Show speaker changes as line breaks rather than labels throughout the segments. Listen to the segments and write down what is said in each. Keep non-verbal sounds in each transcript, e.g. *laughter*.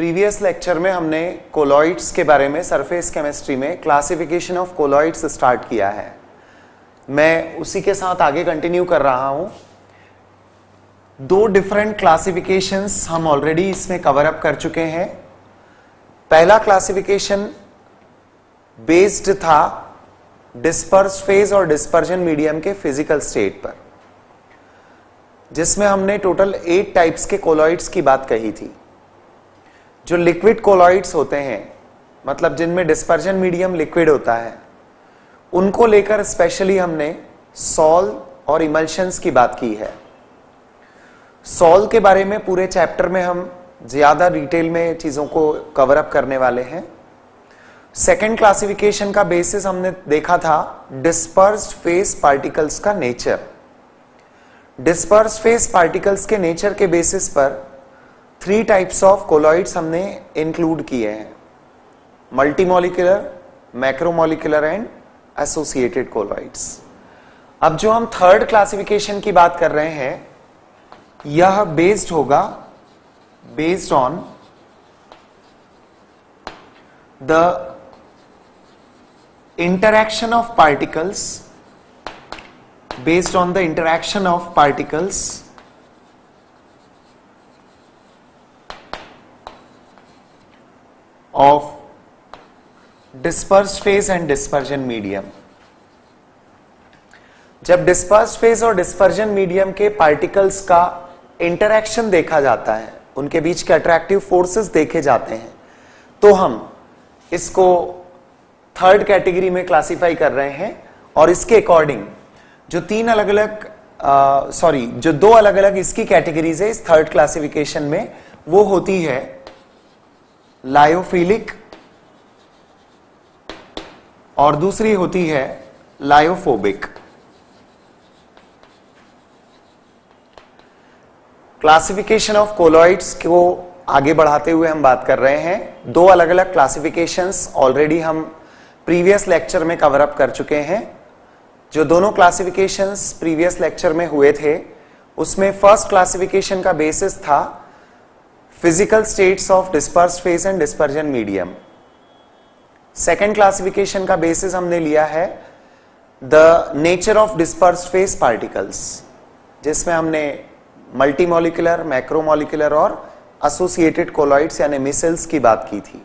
Previous lecture में हमने colloids के बारे में, सरफेस केमिस्ट्री में क्लासिफिकेशन ऑफ़ कोलॉइड्स स्टार्ट किया है। मैं उसी के साथ आगे कंटिन्यू कर रहा हूँ। दो डिफरेंट क्लासिफिकेशंस हम ऑलरेडी इसमें कवर अप कर चुके हैं। पहला क्लासिफिकेशन बेस्ड था डिस्पर्स फ़ेज़ और डिस्पर्जन मीडियम के फ़िज़िकल स्टेट पर, जिसमें हमने टोटल एट टाइप्स के कोलॉइड्स की बात कही थी। जो लिक्विड कोलॉइड्स होते हैं मतलब जिनमें डिस्पर्जन मीडियम लिक्विड होता है, उनको लेकर स्पेशली हमने सॉल और इमल्शंस की बात की है। सॉल के बारे में पूरे चैप्टर में हम ज़्यादा डिटेल में चीज़ों को कवर अप करने वाले हैं। सेकेंड क्लासिफिकेशन का बेसिस हमने देखा था डिस्पर्स फेस पार्टिकल्स का नेचर डिस्पर्स फेस पार्टिकल्स के नेचर के बेसिस पर थ्री टाइप्स ऑफ़ कोलॉइड्स हमने इंक्लूड किए हैं. Multimolecular macromolecular and associated colloids अब जो हम थर्ड क्लासिफिकेशन की बात कर रहे हैं, यह बेस्ड होगा based on the interaction of particles, based on the interaction of particles of dispersed phase and dispersion medium. जब डिस्पर्स फ़ेज़ और डिस्पर्जन मीडियम के पार्टिकल्स का इंटरेक्शन देखा जाता है, उनके बीच के अट्रैक्टिव फोर्सेस देखे जाते हैं तो हम इसको थर्ड कैटेगरी में क्लासिफाई कर रहे हैं और इसके अकॉर्डिंग जो तीन अलग अलग सॉरी जो दो अलग अलग इसकी कैटेगरीज है, इस थर्ड क्लासिफिकेशन में, वो होती है लायोफिलिक, और दूसरी होती है लायोफोबिक। क्लासिफिकेशन ऑफ़ कोलॉइड्स को आगे बढ़ाते हुए हम बात कर रहे हैं। दो अलग अलग क्लासिफिकेशंस ऑलरेडी हम प्रीवियस लेक्चर में कवर अप कर चुके हैं। जो दोनों क्लासिफिकेशंस प्रीवियस लेक्चर में हुए थे, उसमें फ़र्स्ट क्लासिफिकेशन का बेसिस था physical states of disperse phase and dispersion medium second classification का बेसिस हमने लिया है the nature of disperse phase particles जिसमें हमने मल्टीमोलिकुलर मैक्रोमोलिकुलर और एसोसिएटेड कोलॉइड्स यानी मिसल्स की बात की थी।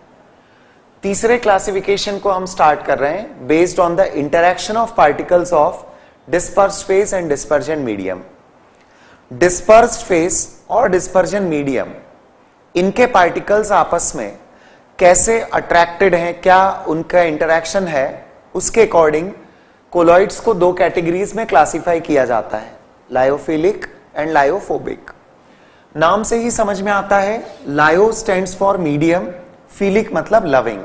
तीसरे क्लासिफिकेशन को हम स्टार्ट कर रहे हैं based on the interaction of particles of disperse phase and dispersion medium disperse phase और डिस्पर्जन मीडियम इनके पार्टिकल्स आपस में कैसे अट्रैक्टेड हैं, क्या उनका इंटरेक्शन है, उसके अकॉर्डिंग कोलॉइड्स को दो कैटेगरीज में क्लासिफाई किया जाता है लायोफिलिक एंड लायोफोबिक नाम से ही समझ में आता है lyo stands for medium philic मतलब लविंग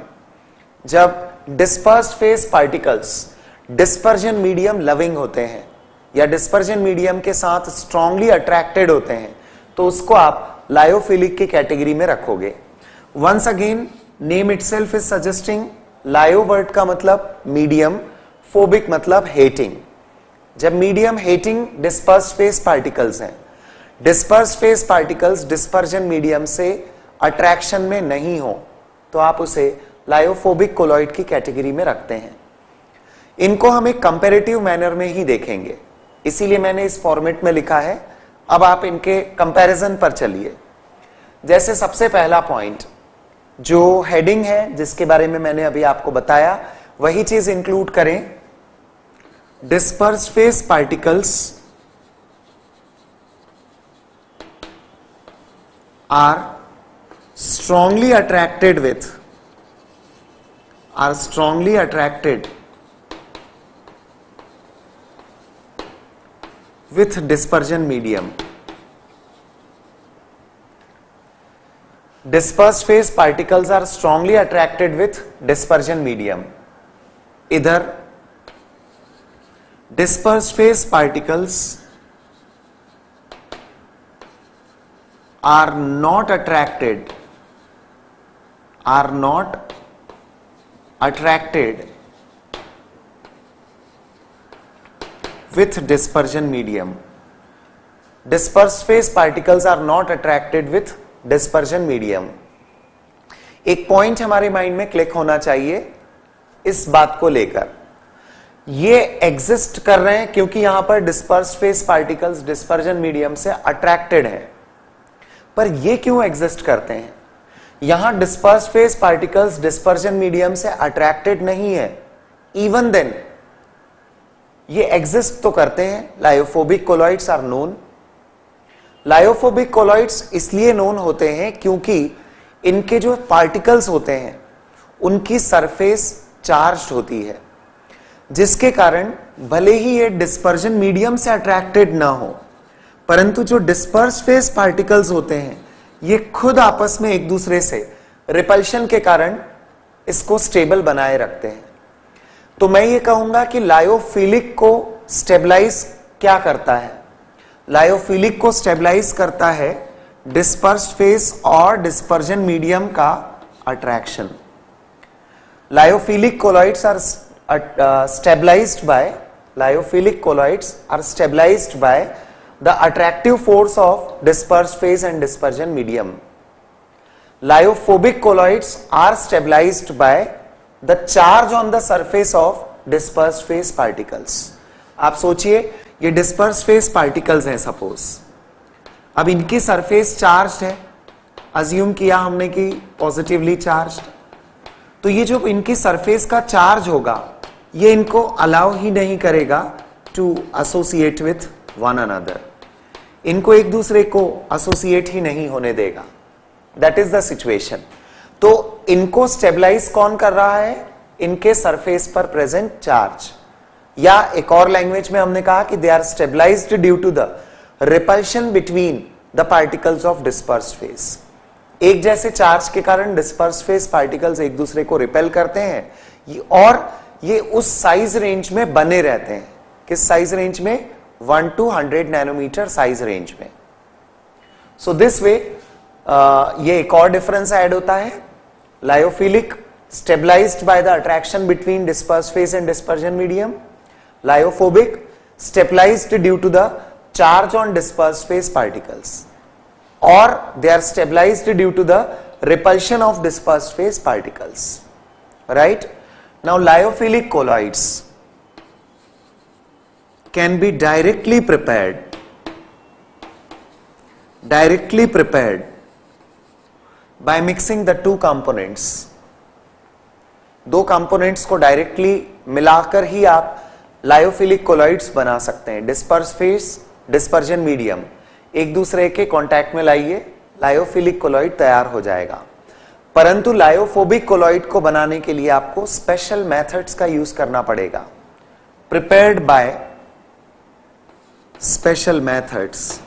जब disperse phase particles dispersion medium loving होते हैं, या डिस्पर्जन मीडियम के साथ स्ट्रांगली अट्रैक्टेड होते हैं तो उसको आप लायोफिलिक की कैटेगरी में रखोगे। Once again name itself is suggesting lyo word का मतलब मीडियम फोबिक मतलब हेटिंग जब medium hating disperse phase particles हैं। Disperse phase particles dispersion medium से अट्रैक्शन में नहीं हो तो आप उसे लायोफोबिक कोलॉइड की कैटेगरी में रखते हैं। इनको हम एक कंपेरेटिव मैनर में ही देखेंगे। इसीलिए मैंने इस फॉर्मेट में लिखा है। अब आप इनके कंपैरिजन पर चलिए। जैसे सबसे पहला पॉइंट जो हेडिंग है, जिसके बारे में मैंने अभी आपको बताया, वही चीज़ इंक्लूड करें। Disperse phase particles are strongly attracted with are strongly attracted with dispersion medium dispersed phase particles are strongly attracted with dispersion medium either dispersed phase particles are not attracted are not attracted with dispersion medium. Dispersed phase particles are not attracted with dispersion medium एक point हमारे mind में click होना चाहिए इस बात को लेकर। ये एग्जिस्ट कर रहे हैं क्योंकि यहाँ पर disperse phase particles dispersion medium से अट्रैक्टेड है। पर ये क्यों एग्जिस्ट करते हैं? यहाँ disperse phase particles dispersion medium से अट्रैक्टेड नहीं है। इवन देन ये एग्जिस्ट तो करते हैं। Lyophobic colloids are known lyophobic colloids इसलिए नोन होते हैं क्योंकि इनके जो पार्टिकल्स होते हैं, उनकी सरफेस चार्ज होती है, जिसके कारण भले ही ये डिस्पर्जन मीडियम से अट्रैक्टेड ना हो, परंतु जो डिस्पर्स फेस पार्टिकल्स होते हैं, ये खुद आपस में एक दूसरे से रिपल्शन के कारण इसको स्टेबल बनाए रखते हैं। तो मैं ये कहूँगा कि लायोफिलिक को स्टेबलाइज क्या करता है? लायोफिलिक को स्टेबलाइज करता है डिस्पर्स फेस और डिस्पर्जन मीडियम का attraction. Lyophilic colloids are stabilize by, lyophilic colloids are stabilize by the attractive force of disperse phase and dispersion medium. Lyophobic colloids are stabilize by the charge on the surface of disperse phase particles. आप सोचिए ये disperse phase particles हैं suppose अब इनकी surface charge है. Assume किया हमने कि पॉजिटिवली चार्ज तो ये जो इनकी सरफेस का चार्ज होगा, ये इनको अलाउ ही नहीं करेगा to associate with one another इनको एक दूसरे को एसोसिएट ही नहीं होने देगा. दैट इज़ द सिचुएशन तो इनको स्टेबलाइज कौन कर रहा है? इनके सरफेस पर प्रेजेंट चार्ज या एक और लैंग्वेज में हमने कहा कि they are stabilized due to the repulsion between the particles of disperse phase एक जैसे चार्ज के कारण डिस्पर्स फेस पार्टिकल्स एक दूसरे को रिपेल करते हैं और ये उस साइज़ रेंज में बने रहते हैं। किस साइज़ रेंज में? One two hundred nanometer size range में। सो दिस वे ये एक और डिफरेंस ऐड होता है। Lyophilic stabilized by the attraction between disperse phase and dispersion medium lyophobic stabilized due to the charge on disperse phase particles और they are stabilized due to the repulsion of disperse phase particles right Now, lyophilic colloids can be directly prepared directly prepared by mixing the two components. दो components को directly मिलाकर ही आप lyophilic colloids बना सकते हैं disperse phase dispersion medium एक दूसरे के कांटेक्ट में लाइए, लायोफिलिक कोलॉइड तैयार हो जाएगा। परंतु लायोफोबिक कोलॉइड को बनाने के लिए आपको स्पेशल मेथड्स का यूज़ करना पड़ेगा। Prepared by special methods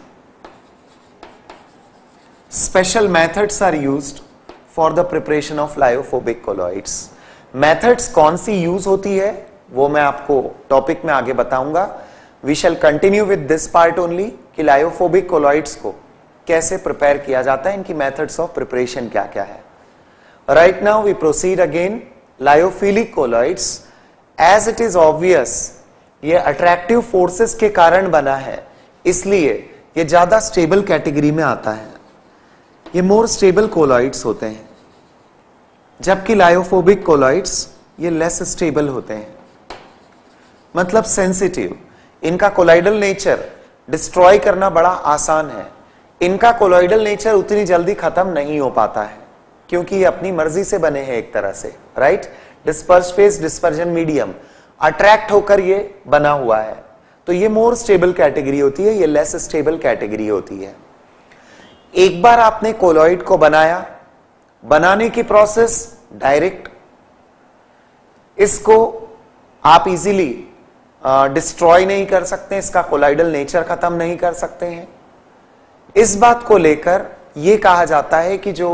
special methods are used for the preparation of lyophobic colloids methods कौन सी यूज़ होती है? वो मैं आपको टॉपिक में आगे बताऊँगा। We shall continue with this part only कि लायोफोबिक कोलॉइड्स को कैसे प्रिपेयर किया जाता है, इनकी मेथड्स ऑफ़ प्रिपरेशन क्या क्या है। Right now we proceed again lyophilic colloids as it is obvious ये अट्रैक्टिव फोर्सेस के कारण बना है, इसलिए ये ज़्यादा स्टेबल कैटेगरी में आता है। ये मोर स्टेबल कोलॉइड्स होते हैं, जबकि लायोफोबिक कोलॉइड्स ये लेस स्टेबल होते हैं। मतलब सेंसिटिव इनका कोलाइडल नेचर डिस्ट्रॉय करना बड़ा आसान है। इनका कोलॉइडल नेचर उतनी जल्दी खत्म नहीं हो पाता है, क्योंकि ये अपनी मर्ज़ी से बने हैं एक तरह से right disperse phase dispersion medium attract होकर ये बना हुआ है। तो ये मोर स्टेबल कैटेगरी होती है, ये लेस स्टेबल कैटेगरी होती है। एक बार आपने कोलॉइड को बनाया, बनाने की प्रोसेस डायरेक्ट इसको आप इजीली डिस्ट्रॉय नहीं कर सकते, इसका कोलाइडल नेचर खत्म नहीं कर सकते हैं। इस बात को लेकर यह कहा जाता है कि जो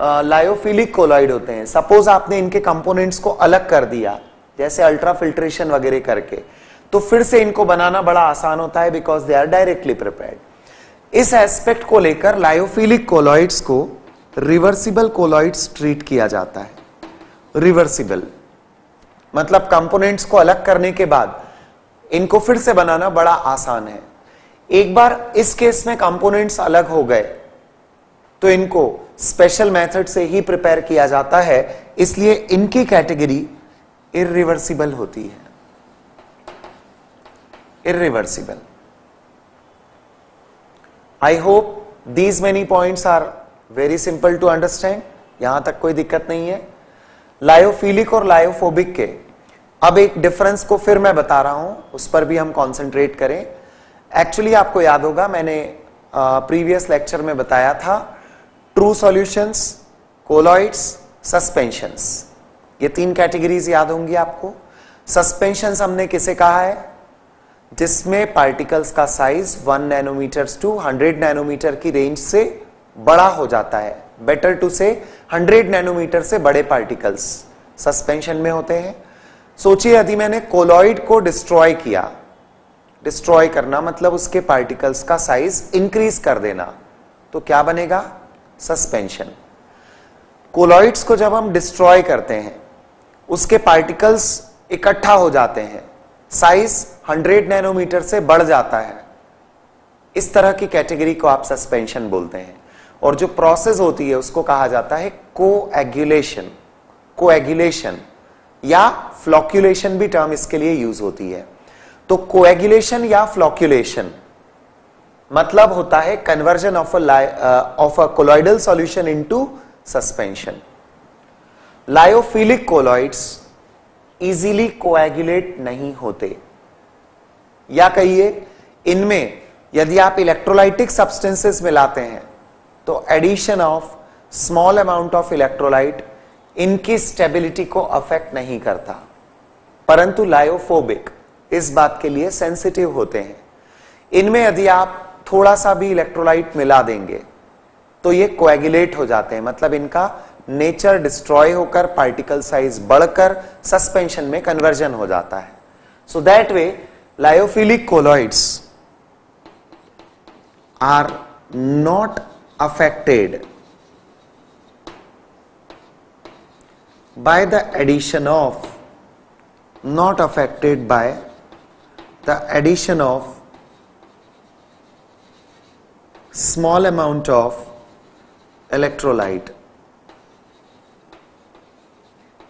लायोफिलिक कोलॉइड होते हैं सपोज़ आपने इनके कंपोनेंट्स को अलग कर दिया, जैसे अल्ट्रा फिल्ट्रेशन वगैरह करके तो फिर से इनको बनाना बड़ा आसान होता है because they are directly prepared इस एस्पेक्ट को लेकर लायोफिलिक कोलॉइड्स को रिवर्सिबल कोलॉइड्स ट्रीट किया जाता है। रिवर्सिबल मतलब कंपोनेंट्स को अलग करने के बाद इनको फिर से बनाना बड़ा आसान है। एक बार इस केस में कंपोनेंट्स अलग हो गए तो इनको स्पेशल मेथड से ही प्रिपेयर किया जाता है, इसलिए इनकी कैटेगरी इरिवर्सिबल होती है। Irreversible I hope these many points are very simple to understand यहाँ तक कोई दिक्कत नहीं है। लायोफिलिक और लायोफोबिक के अब एक डिफरेंस को फिर मैं बता रहा हूँ, उस पर भी हम कॉन्सेंट्रेट करें। एक्चुअली आपको याद होगा, मैंने प्रीवियस लेक्चर में बताया था ट्रू सॉल्यूशंस कोलॉइड्स सस्पेंशंस ये तीन कैटेगरीज याद होंगी आपको। सस्पेंशंस हमने किसे कहा है? जिसमें पार्टिकल्स का साइज़ 1 नैनोमीटर टू 100 नैनोमीटर की रेंज से बड़ा हो जाता है। बेटर टू से 100 नैनोमीटर से बड़े पार्टिकल्स सस्पेंशन में होते हैं। सोचिए, यदि मैंने कोलॉइड को डिस्ट्रॉय किया डिस्ट्रॉय करना मतलब उसके पार्टिकल्स का साइज़ इंक्रीज कर देना तो क्या बनेगा? सस्पेंशन कोलॉइड्स को जब हम डिस्ट्रॉय करते हैं, उसके पार्टिकल्स इकट्ठा हो जाते हैं साइज़ 100 नैनोमीटर से बढ़ जाता है। इस तरह की कैटेगरी को आप सस्पेंशन बोलते हैं। और जो प्रोसेस होती है, उसको कहा जाता है कोएगुलेशन कोएगुलेशन या फ्लॉक्यूलेशन भी टर्म इसके लिए यूज़ होती है। तो कोएगुलेशन या फ्लॉक्यूलेशन मतलब होता है conversion of of a colloidal solution into suspension lyophilic colloids easily coagulate नहीं होते। या कहिए, इनमें यदि आप इलेक्ट्रोलाइटिक सब्सटेंसेस मिलाते हैं तो addition of small amount of electrolyte इनकी स्टेबिलिटी को अफेक्ट नहीं करता। परंतु लायोफोबिक इस बात के लिए सेंसिटिव होते हैं। इनमें यदि आप थोड़ा सा भी इलेक्ट्रोलाइट मिला देंगे तो ये कोएगुलेट हो जाते हैं। मतलब इनका नेचर डिस्ट्रॉय होकर पार्टिकल साइज़ बढ़कर सस्पेंशन में कन्वर्जन हो जाता है। So that way lyophilic colloids are not affected by the addition of not affected by the addition of small amount of electrolyte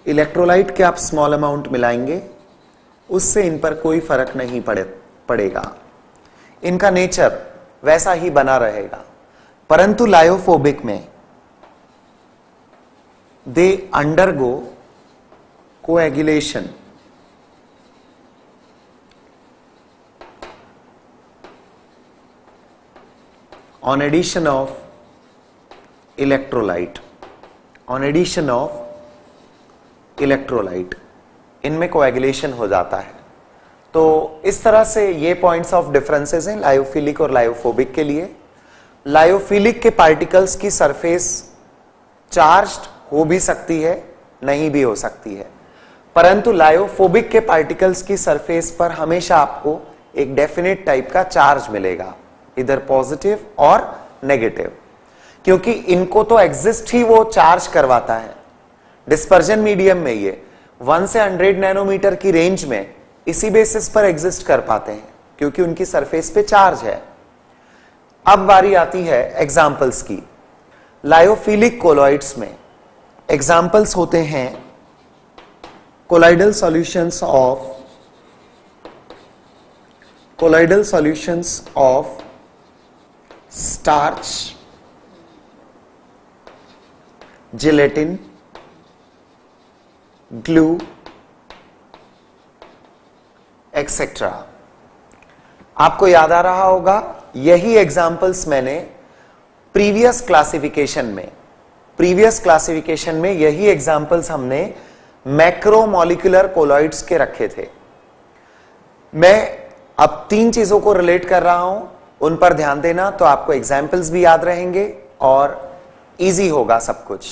electrolyte के आप स्मॉल अमाउंट मिलाएँगे उससे इन पर कोई फ़र्क नहीं पड़े पड़ेगा इनका नेचर वैसा ही बना रहेगा परंतु लायोफोबिक में they undergo coagulation. on addition of electrolyte. On addition of electrolyte. इनमें कोएगुलेशन हो जाता है। तो इस तरह से ये पॉइंट्स ऑफ़ डिफरेंसेस हैं लायोफिलिक और लायोफोबिक के लिए। लायोफिलिक के पार्टिकल्स की सरफेस चार्ज्ड हो भी सकती है, नहीं भी हो सकती है। परंतु लायोफोबिक के पार्टिकल्स की सरफेस पर हमेशा आपको एक डेफिनेट टाइप का चार्ज मिलेगा, इधर पॉजिटिव और नेगेटिव क्योंकि इनको तो एग्जिस्ट ही वो चार्ज करवाता है। डिस्पर्जन मीडियम में ये वन से हंड्रेड नैनोमीटर की रेंज में इसी बेसिस पर एग्जिस्ट कर पाते हैं, क्योंकि उनकी सरफेस पे चार्ज है। अब बारी आती है एग्जाम्पल्स की। लायोफिलिक कोलॉइड्स में एग्जाम्पल्स होते हैं colloidal solutions of colloidal solutions of starch gelatin glue etcetera आपको याद आ रहा होगा, यही एग्जाम्पल्स मैंने प्रीवियस क्लासिफिकेशन में प्रीवियस क्लासिफिकेशन में यही एग्जाम्पल्स हमने मैक्रोमोलिकुलर कोलॉइड्स के रखे थे। मैं अब तीन चीज़ों को रिलेट कर रहा हूँ, उन पर ध्यान देना तो आपको एग्जाम्पल्स भी याद रहेंगे और इजी होगा सब कुछ।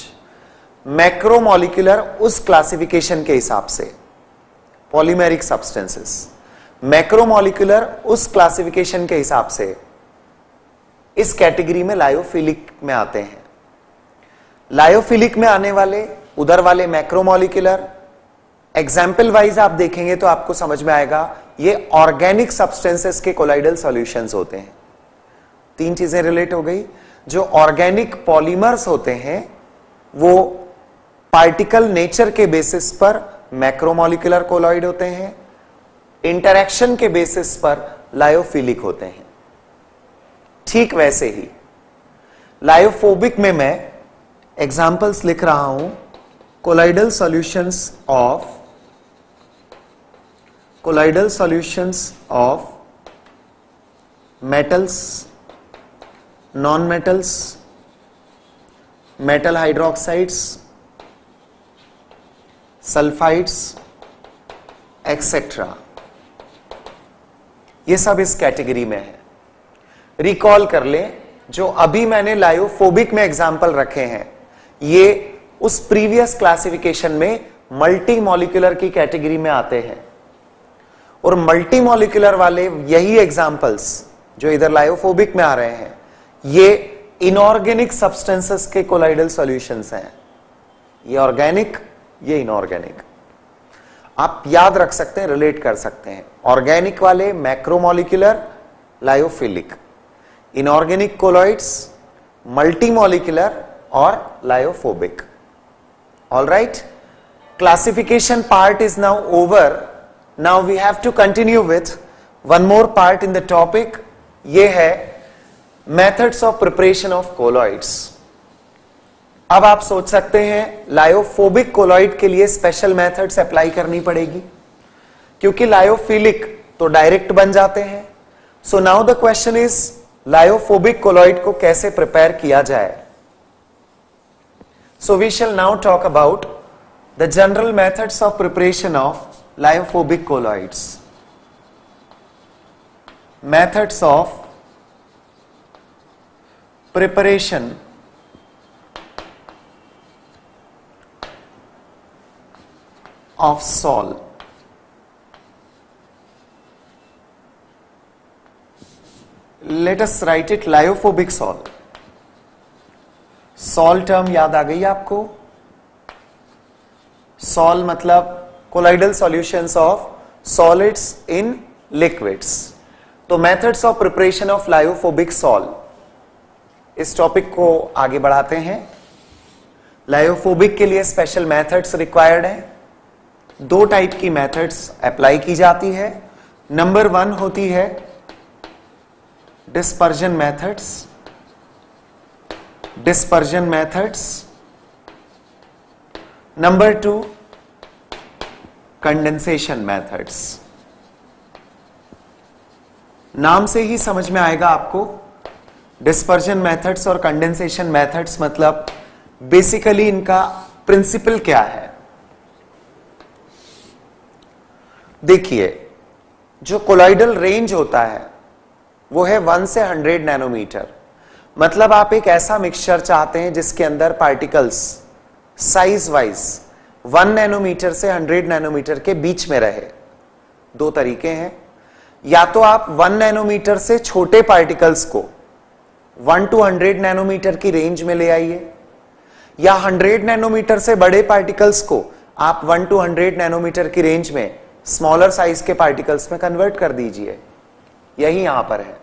मैक्रोमोलिकुलर उस क्लासिफिकेशन के हिसाब से पॉलीमेरिक सब्सटेंसेस मैक्रोमोलिकुलर उस क्लासिफिकेशन के हिसाब से, इस कैटेगरी में लायोफिलिक में आते हैं। लायोफिलिक में आने वाले, उधर वाले मैक्रोमोलिकुलर एग्ज़ाम्पल वाइज आप देखेंगे तो आपको समझ में आएगा, ये ऑर्गेनिक सब्सटेंसेस के कोलाइडल सॉल्यूशंस होते हैं। तीन चीज़ें रिलेट हो गई। जो ऑर्गेनिक पॉलीमर्स होते हैं, वो पार्टिकल नेचर के बेसिस पर मैक्रोमोलिकुलर कोलॉइड होते हैं। इंटरेक्शन के बेसिस पर लायोफिलिक होते हैं। ठीक वैसे ही लायोफोबिक में मैं एग्जाम्पल्स लिख रहा हूँ colloidal solutions of colloidal solutions of metals non metals metal hydroxides sulphides etcetera ये सब इस कैटेगरी में है। रिकॉल कर ले, जो अभी मैंने लायोफोबिक में एग्ज़ाम्पल रखे हैं ये उस प्रीवियस क्लासिफिकेशन में मल्टी मॉलिकुलर की कैटेगरी में आते हैं। और मल्टी मॉलिकुलर वाले यही एग्जाम्पल्स जो इधर लायोफोबिक में आ रहे हैं, ये इनऑर्गेनिक सब्सटेंसेस के कोलाइडल सॉल्यूशंस हैं। ये ऑर्गेनिक ये इनऑर्गेनिक आप याद रख सकते हैं रिलेट कर सकते हैं। ऑर्गेनिक वाले macromolecular lyophilic inorganic colloids multi और lyophobic all right classification part is now over now we have to continue with one more part in the topic ये है methods of preparation of colloids अब आप सोच सकते हैं lyophobic colloid के लिए स्पेशल मेथड्स अप्लाई करनी पड़ेगी। क्योंकि लायोफिलिक तो डायरेक्ट बन जाते हैं। So now the question is lyophobic colloid को कैसे प्रिपेयर किया जाए? So we shall now talk about the general methods of preparation of lyophobic colloids. Methods of preparation of sol. Let us write it lyophobic sol. Sol term याद आ गई आपको? Sol मतलब colloidal solutions of solids in liquids तो methods of preparation of lyophobic sol इस topic को आगे बढ़ाते हैं। लायोफोबिक के लिए स्पेशल मेथड्स रिक्वायर्ड है। दो टाइप की मेथड्स अप्लाई की जाती है। नंबर वन होती है dispersion methods dispersion methods number two condensation methods नाम से ही समझ में आएगा आपको डिस्पर्जन मेथड्स और कंडेंसेशन मेथड्स मतलब बेसिकली इनका प्रिंसिपल क्या है? देखिए, जो कोलाइडल रेंज होता है, वो है वन से हंड्रेड नैनोमीटर मतलब आप एक ऐसा मिक्सचर चाहते हैं जिसके अंदर particles size wise one nanometer से हंड्रेड नैनोमीटर के बीच में रहे। दो तरीके हैं। या तो आप वन नैनोमीटर से छोटे पार्टिकल्स को वन टू हंड्रेड नैनोमीटर की रेंज में ले आइए, या हंड्रेड नैनोमीटर से बड़े पार्टिकल्स को आप वन टू हंड्रेड नैनोमीटर की रेंज में स्मॉलर साइज़ के पार्टिकल्स में कन्वर्ट कर दीजिए। यही यहाँ पर है।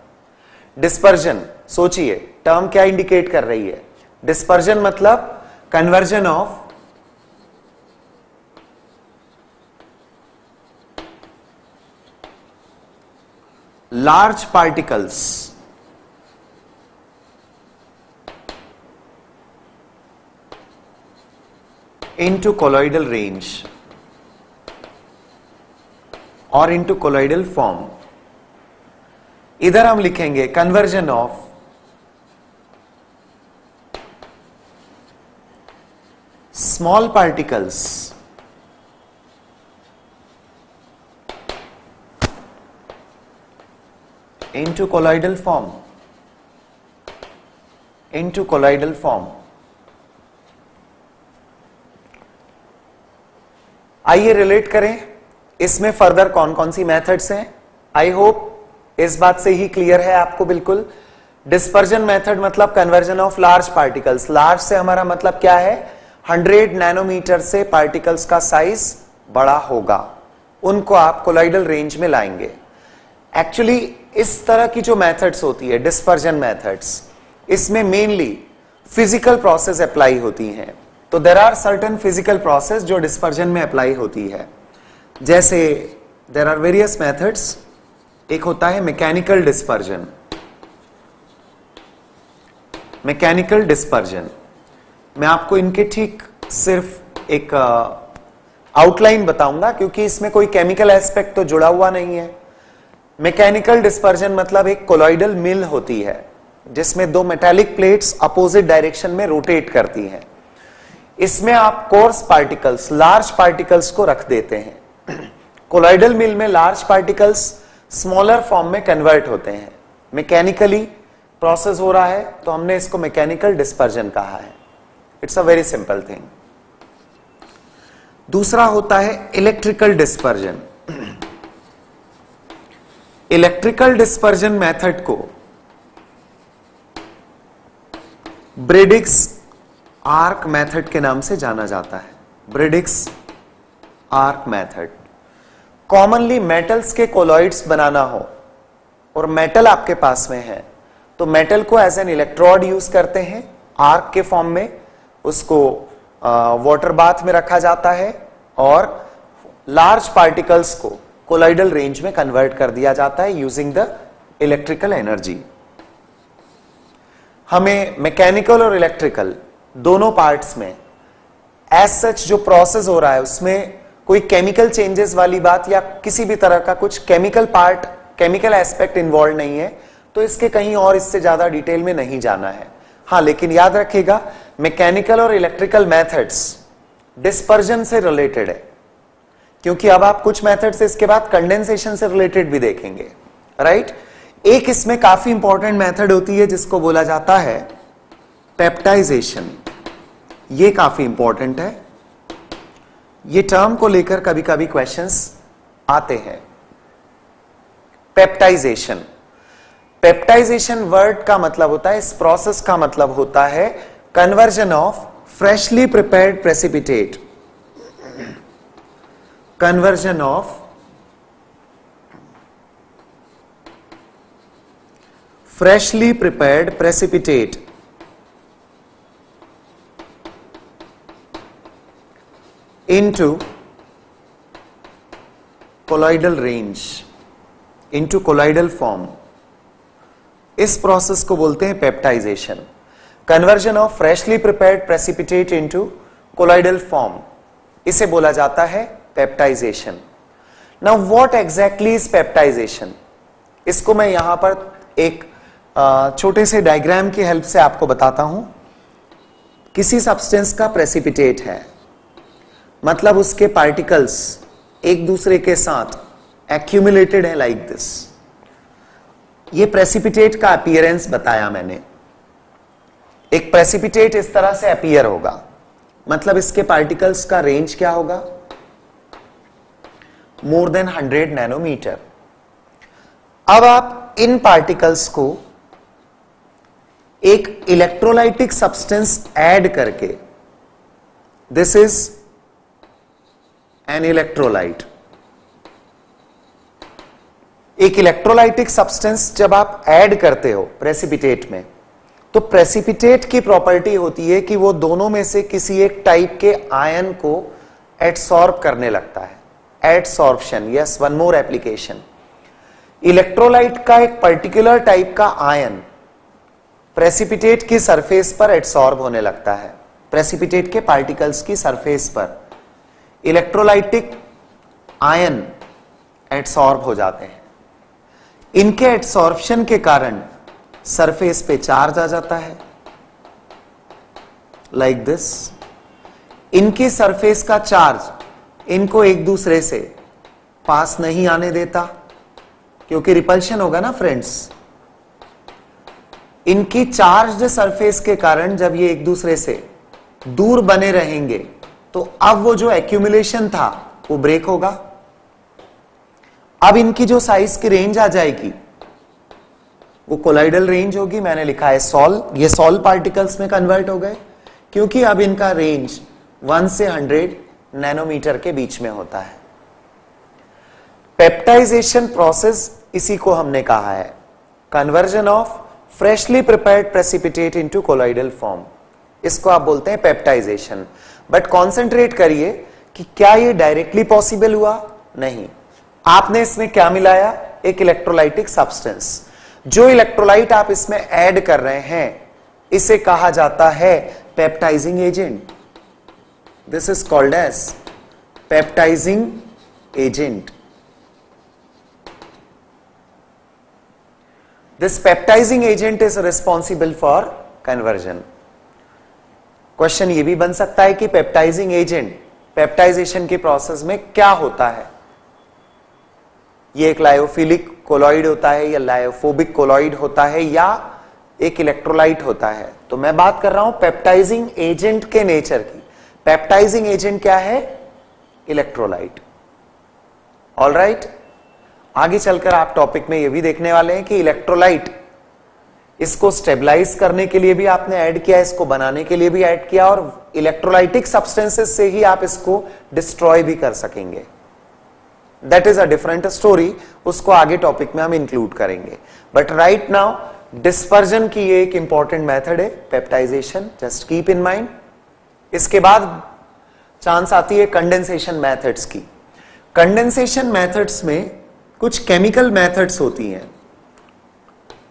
डिस्पर्जन सोचिए टर्म क्या इंडिकेट कर रही है? डिस्पर्जन मतलब conversion of large particles. Into colloidal range. और into colloidal form. इधर हम लिखेंगे conversion of small particles into colloidal form. Into colloidal form. आइए रिलेट करें, इसमें फर्दर कौन कौन सी मेथड्स हैं? आई होप इस बात से ही क्लियर है आपको बिल्कुल। डिस्पर्जन मेथड मतलब conversion of large particles large से हमारा मतलब क्या है? 100 नैनोमीटर से पार्टिकल्स का साइज़ बड़ा होगा। उनको आप कोलाइडल रेंज में लाएँगे। एक्चुअली, इस तरह की जो मेथड्स होती है, डिस्पर्जन मेथड्स, इसमें मेनली फ़िज़िकल प्रोसेस अप्लाई होती हैं। तो there are certain physical process जो डिस्पर्जन में अप्लाई होती है। जैसे देर आर वेरियस मेथड्स एक होता है मैकेनिकल डिस्पर्जन मैकेनिकल डिस्पर्जन मैं आपको इनके ठीक सिर्फ़ एक आउटलाइन बताऊँगा, क्योंकि इसमें कोई केमिकल एस्पेक्ट तो जुड़ा हुआ नहीं है। मैकेनिकल डिस्पर्जन मतलब एक कोलॉइडल मिल होती है, जिसमें दो मेटेलिक प्लेट्स अपोजिट डायरेक्शन में रोटेट करती हैं। इसमें आप कोर्स पार्टिकल्स लार्ज पार्टिकल्स को रख देते हैं। *clears throat* कोलॉइडल मिल में लार्ज पार्टिकल्स स्मॉलर फॉर्म में कन्वर्ट होते हैं। मैकेनिकली प्रोसेस हो रहा है तो हमने इसको मैकेनिकल डिस्पर्जन कहा है। It's a very simple thing दूसरा होता है electrical dispersion electrical dispersion method को ब्रिडिक्स आर्क मेथड के नाम से जाना जाता है. Bredig's arc method commonly metals के कोलॉइड्स बनाना हो और मेटल आपके पास में है तो मेटल को एज एन इलेक्ट्रोड यूज़ करते हैं आर्क के फॉर्म में उसको वाटर बाथ में रखा जाता है और लार्ज पार्टिकल्स को कोलाइडल रेंज में कन्वर्ट कर दिया जाता है यूजिंग द इलेक्ट्रिकल एनर्जी हमें मैकेनिकल और इलेक्ट्रिकल दोनों पार्ट्स में एज सच जो प्रोसेस हो रहा है, उसमें कोई केमिकल चेंजेस वाली बात या किसी भी तरह का कुछ chemical part chemical aspect involve नहीं है तो इसके कहीं और इससे ज़्यादा डिटेल में नहीं जाना है। हाँ लेकिन याद रखिएगा मैकेनिकल और इलेक्ट्रिकल मेथड्स डिस्पर्जन से रिलेटेड है। क्योंकि अब आप कुछ मेथड से इसके बाद कंडेंसेशन से रिलेटेड भी देखेंगे राइट right? एक इसमें काफ़ी इंपॉर्टेंट मेथड होती है जिसको बोला जाता है पेप्टाइजेशन ये काफ़ी इंपॉर्टेंट है। ये टर्म को लेकर कभी कभी क्वेश्चंस आते हैं। पेप्टाइजेशन पेप्टाइजेशन वर्ड का मतलब होता है, इस प्रोसेस का मतलब होता है conversion of freshly prepared precipitate conversion of freshly prepared precipitate into colloidal range into colloidal form इस प्रोसेस को बोलते हैं peptization conversion of freshly prepared precipitate into colloidal form इसे बोला जाता है peptization now what exactly is peptization इसको मैं यहाँ पर एक छोटे से डायग्राम की हेल्प से आपको बताता हूँ। किसी सब्सटेंस का प्रेसिपिटेट है। मतलब उसके पार्टिकल्स एक दूसरे के साथ एक्यूमुलेटेड है लाइक like दिस ये प्रेसिपिटेट का अपियरेंस बताया मैंने। एक प्रेसिपिटेट इस तरह से अपियर होगा। मतलब इसके पार्टिकल्स का रेंज क्या होगा? मोर देन 100 नैनोमीटर अब आप इन पार्टिकल्स को एक इलेक्ट्रोलाइटिक सब्सटेंस ऐड करके दिस इज़ एन इलेक्ट्रोलाइट एक इलेक्ट्रोलाइटिक सब्सटेंस जब आप ऐड करते हो प्रेसिपिटेट में तो प्रेसिपिटेट की प्रॉपर्टी होती है कि वो दोनों में से किसी एक टाइप के आयन को एडसॉर्ब करने लगता है। Adsorption yes one more application electrolyte का एक पर्टिकुलर टाइप का आयन प्रेसिपिटेट की सरफेस पर एडसॉर्ब होने लगता है। प्रेसिपिटेट के पार्टिकल्स की सरफेस पर इलेक्ट्रोलाइटिक आयन एडसॉर्ब हो जाते हैं। इनके एडसॉर्प्शन के कारण सरफेस पे चार्ज आ जाता है। लाइक दिस इनकी सरफेस का चार्ज इनको एक दूसरे से पास नहीं आने देता, क्योंकि रिपल्शन होगा ना फ्रेंड्स इनकी चार्ज सरफेस के कारण जब ये एक दूसरे से दूर बने रहेंगे तो अब वो जो एक्यूमुलेशन था, वो ब्रेक होगा। अब इनकी जो साइज़ की रेंज आ जाएगी वो कोलाइडल रेंज होगी, मैंने लिखा है सॉल ये सॉल पार्टिकल्स में कन्वर्ट हो गए, क्योंकि अब इनका रेंज वन से हंड्रेड नैनोमीटर के बीच में होता है। पेप्टाइजेशन प्रोसेस इसी को हमने कहा है। Conversion of freshly prepared precipitate into colloidal form इसको आप बोलते हैं पेप्टाइजेशन बट कॉन्सेंट्रेट करिए कि क्या ये डायरेक्टली पॉसिबल हुआ? नहीं। आपने इसमें क्या मिलाया? एक इलेक्ट्रोलाइटिक सब्सटेंस जो इलेक्ट्रोलाइट आप इसमें ऐड कर रहे हैं, इसे कहा जाता है peptizing agent this is called as peptizing agent this peptizing agent is responsible for conversion question ये भी बन सकता है कि पेप्टाइजिंग एजेंट पेप्टाइजेशन के प्रोसेस में क्या होता है? ये एक लायोफिलिक कोलॉइड होता है या लायोफोबिक कोलॉइड होता है या एक इलेक्ट्रोलाइट होता है। तो मैं बात कर रहा हूँ पेप्टाइजिंग एजेंट के नेचर की। पेप्टाइजिंग एजेंट क्या है? इलेक्ट्रोलाइट। ऑल राइट आगे चलकर आप टॉपिक में यह भी देखने वाले हैं कि इलेक्ट्रोलाइट, इसको स्टेबलाइज करने के लिए भी आपने ऐड किया, इसको बनाने के लिए भी ऐड किया और इलेक्ट्रोलाइटिक सब्सटेंसेस से ही आप इसको डिस्ट्रॉय भी कर सकेंगे। That is a different story उसको आगे टॉपिक में हम इंक्लूड करेंगे. बट राइट नाउ डिस्पर्जन की ये एक इंपॉर्टेंट मेथड है peptization just keep in mind इसके बाद चांस आती है कंडेंसेशन मेथड्स की. कंडेंसेशन मेथड्स में कुछ केमिकल मेथड्स होती हैं,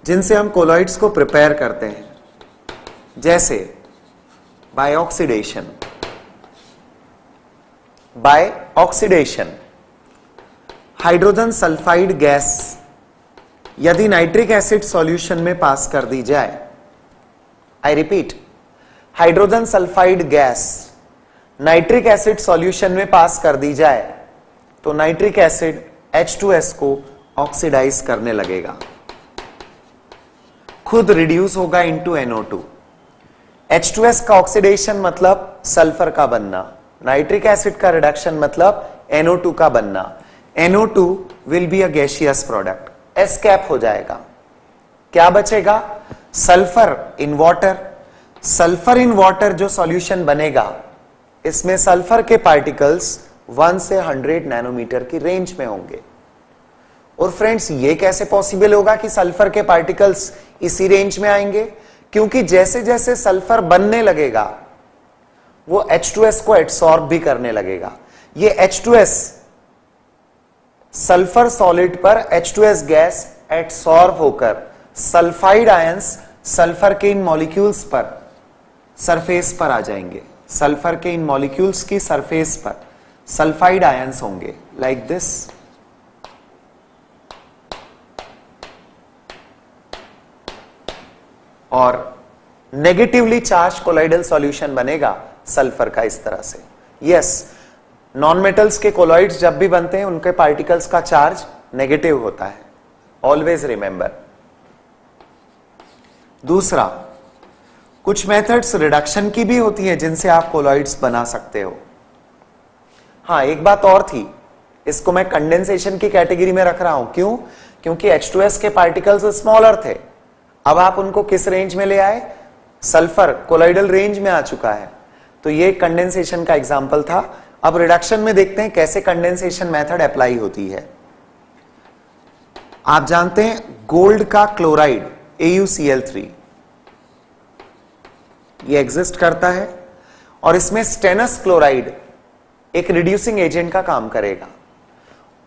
जिनसे हम कोलॉइड्स को प्रिपेयर करते हैं. जैसे by oxidation by oxidation hydrogen sulphide gas यदि नाइट्रिक एसिड सॉल्यूशन में पास कर दी जाए। I repeat hydrogen sulphide gas nitric acid solution में पास कर दी जाए तो नाइट्रिक एसिड H2S को ऑक्सीडाइज करने लगेगा। खुद रिड्यूस होगा इनटू NO2 H2S का ऑक्सीडेशन मतलब सल्फ़र का बनना। नाइट्रिक एसिड का रिडक्शन मतलब NO2 का बनना। NO2 will be a gaseous product escape हो जाएगा. क्या बचेगा? Sulphur in water sulphur in water जो सॉल्यूशन बनेगा, इसमें सल्फ़र के पार्टिकल्स वन से हंड्रेड नैनोमीटर की रेंज में होंगे. और फ्रेंड्स ये कैसे पॉसिबल होगा कि सल्फ़र के पार्टिकल्स इसी रेंज में आएँगे? क्योंकि जैसे जैसे सल्फ़र बनने लगेगा, वो H2S को एब्सॉर्ब भी करने लगेगा. ये H2S सल्फ़र सॉलिड पर H2S गैस एब्सॉर्ब होकर सल्फाइड आयंस सल्फ़र के इन मॉलिक्यूल्स पर सरफेस पर आ जाएँगे। सल्फ़र के इन मॉलिक्यूल्स की सरफेस पर सल्फाइड आयंस होंगे। लाइक दिस और नेगेटिवली चार्ज कोलाइडल सॉल्यूशन बनेगा सल्फ़र का इस तरह से। यस नॉन मेटल्स के कोलॉइड्स जब भी बनते हैं, उनके पार्टिकल्स का चार्ज नेगेटिव होता है। ऑलवेज रिमेंबर दूसरा, कुछ मेथड्स रिडक्शन की भी होती है जिनसे आप कोलॉइड्स बना सकते हो। हाँ एक बात और थी। इसको मैं कंडेंसेशन की कैटेगरी में रख रहा हूँ। क्यों? क्योंकि H2S के पार्टिकल्स स्मॉलर थे। अब आप उनको किस रेंज में ले आए? सल्फ़र कोलाइडल रेंज में आ चुका है। तो ये कंडेंसेशन का एग्ज़ाम्पल था। अब रिडक्शन में देखते हैं कैसे कंडेंसेशन मेथड अप्लाई होती है। आप जानते हैं गोल्ड का क्लोराइड AuCl3 ये एग्जिस्ट करता है और इसमें स्टेनस क्लोराइड एक रिड्यूसिंग एजेंट का काम करेगा।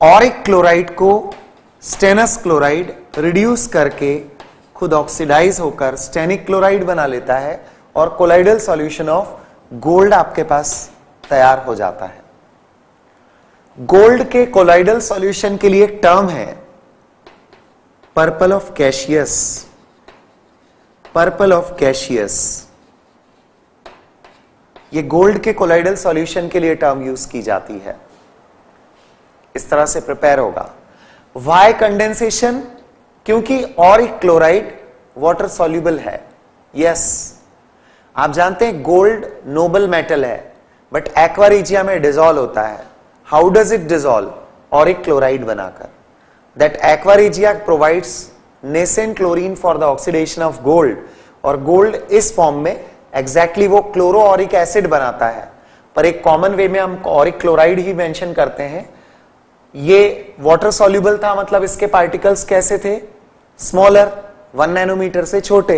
और एक क्लोराइड को स्टेनस क्लोराइड रिड्यूस करके खुद ऑक्सीडाइज होकर स्टेनिक क्लोराइड बना लेता है और कोलाइडल सॉल्यूशन ऑफ़ गोल्ड आपके पास तैयार हो जाता है। गोल्ड के कोलाइडल सॉल्यूशन के लिए एक टर्म है, purple of Cassius. Purple of Cassius. ये गोल्ड के कोलाइडल सॉल्यूशन के लिए टर्म यूज़ की जाती है। इस तरह से प्रिपेयर होगा। वाई कंडेंसेशन क्योंकि और एक क्लोराइड वाटर सॉल्यूबल है। Yes yes. आप जानते हैं गोल्ड नोबल मेटल है। बट एक्वारीजिया में डिजोल्व होता है। हाउ डज इट डिजोल्व और एक क्लोराइड बनाकर। That aqua regia provides nascent chlorine for the oxidation of gold और गोल्ड इस फॉर्म में एग्जैक्टली exactly वो क्लोरो ऑरिक एसिड बनाता है। पर एक कॉमन वे में हम ऑरिक क्लोराइड ही मेंशन करते हैं। ये वाटर सॉल्यूबल था मतलब इसके पार्टिकल्स कैसे थे? स्मॉलर वन नैनोमीटर से छोटे।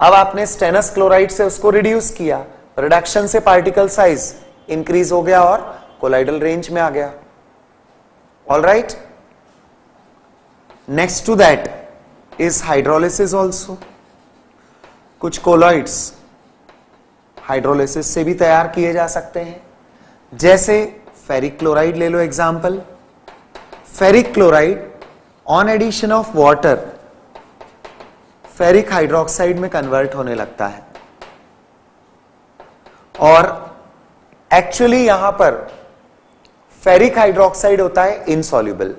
अब आपने स्टेनस क्लोराइड से उसको रिड्यूस किया। रिडक्शन से पार्टिकल साइज़ इंक्रीज हो गया और कोलाइडल रेंज में आ गया। All right next to that is hydrolysis also कुछ कोलॉइड्स हाइड्रोलिसिस से भी तैयार किए जा सकते हैं। जैसे फेरिक क्लोराइड ले लो example ferric chloride on addition of water ferric hydroxide में कन्वर्ट होने लगता है। और एक्चुअली यहाँ पर फेरिक हाइड्रोक्साइड होता है इनसॉल्यूबल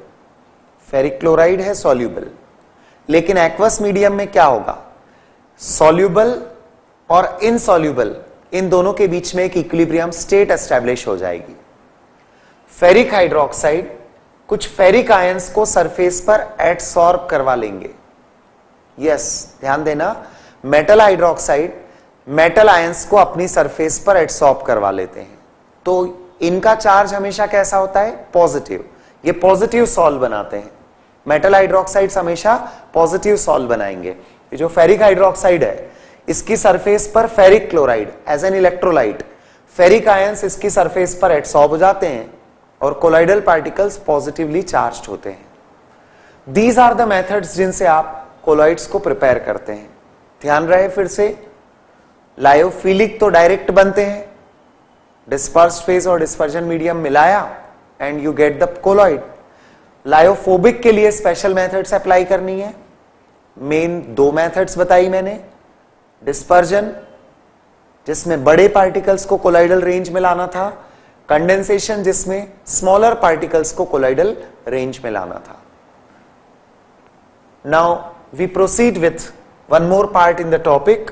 फेरिक क्लोराइड है सॉल्यूबल लेकिन एक्वस मीडियम में क्या होगा? सॉल्यूबल और इनसॉल्यूबल इन दोनों के बीच में एक इक्विलिब्रियम स्टेट एस्टेब्लिश हो जाएगी. फेरिक हाइड्रोक्साइड कुछ फेरिक आयंस को सरफेस पर एडसॉर्ब करवा लेंगे. यस ध्यान देना. मेटल हाइड्रोक्साइड मेटल आयंस को अपनी सरफेस पर एडसॉर्ब करवा लेते हैं। तो इनका चार्ज हमेशा कैसा होता है? पॉजिटिव ये पॉजिटिव सॉल्व बनाते हैं। मेटल हाइड्रोक्साइड हमेशा पॉजिटिव सॉल्व बनाएँगे। ये जो फेरिक हाइड्रोक्साइड है, इसकी सरफेस पर ferric chloride as an electrolyte ferric ions इसकी सरफेस पर एडसॉर्ब हो जाते हैं और कोलाइडल पार्टिकल्स पॉजिटिवली चार्ज होते हैं। दीज आर द मेथड्स जिनसे आप कोलॉइड्स को प्रिपेयर करते हैं। ध्यान रहे फिर से लायोफिलिक तो डायरेक्ट बनते हैं। डिस्पर्स फ़ेज़ और डिस्पर्जन मीडियम मिलाया and you get the colloid lyophobic के लिए स्पेशल मेथड्स अप्लाई करनी है। मेन दो मेथड्स बताई मैंने। डिस्पर्जन जिसमें बड़े पार्टिकल्स को कोलाइडल रेंज में लाना था। कंडेंसेशन जिसमें स्मॉलर पार्टिकल्स को कोलाइडल रेंज में लाना था। Now we proceed with one more part in the topic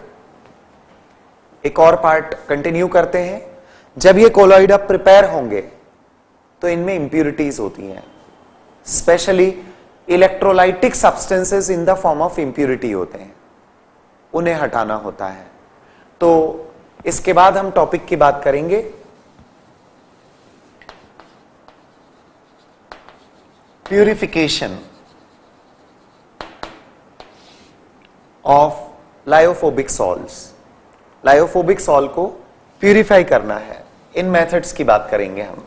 एक और पार्ट कंटिन्यू करते हैं। जब ये कोलॉइड प्रिपेयर होंगे तो इनमें इंप्यूरिटीज होती हैं। Specially electrolytic substances in the form of impurity होते हैं। उन्हें हटाना होता है। तो इसके बाद हम टॉपिक की बात करेंगे। Purification of lyophobic sols lyophobic sol को प्यूरिफाई करना है। इन मेथड्स की बात करेंगे हम।